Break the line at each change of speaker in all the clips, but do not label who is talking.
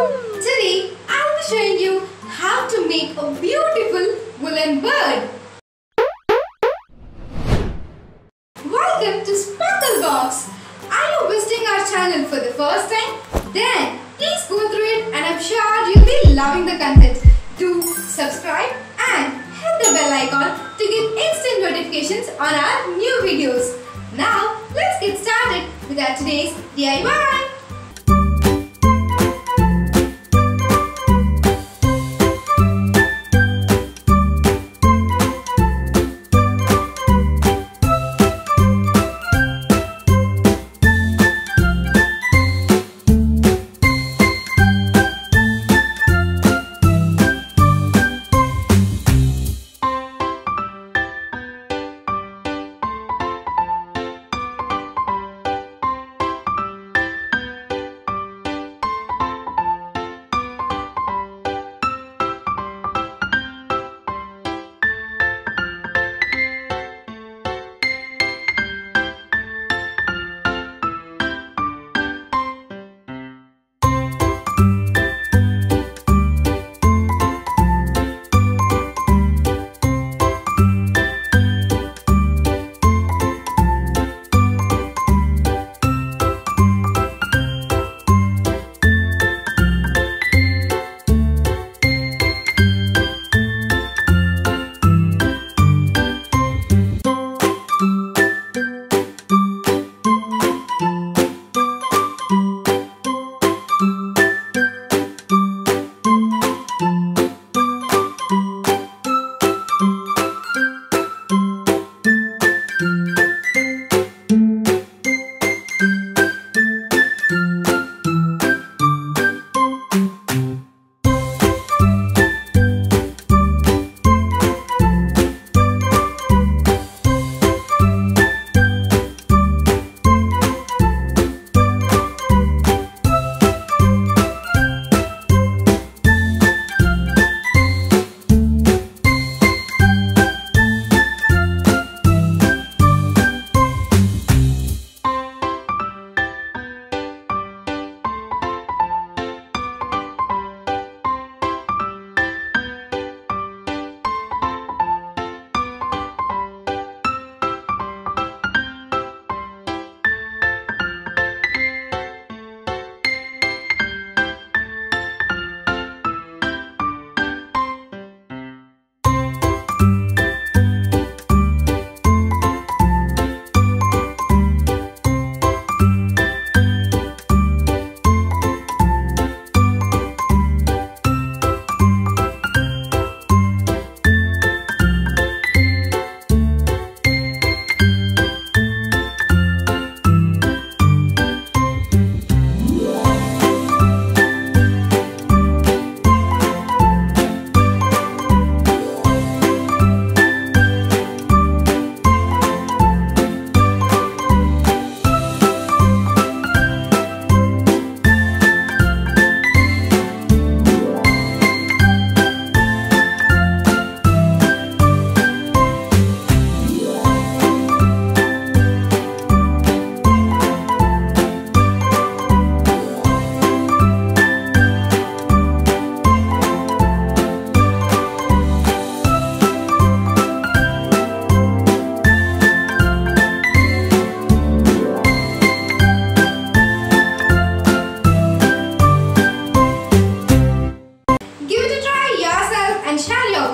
Today I'll be showing you how to make a beautiful woolen bird. Welcome to Sparkle Box. Are you visiting our channel for the first time? Then please go through it and I'm sure you'll be loving the content. Do subscribe and hit the bell icon to get instant notifications on our new videos. Now let's get started with our today's DIY.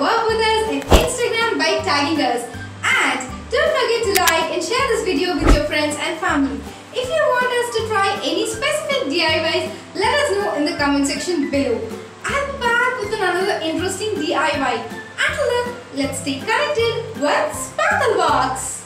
Work with us in Instagram by tagging us. And don't forget to like and share this video with your friends and family. If you want us to try any specific DIYs, let us know in the comment section below. Be back with another interesting DIY. Until then, let's stay connected with Sparkle Box.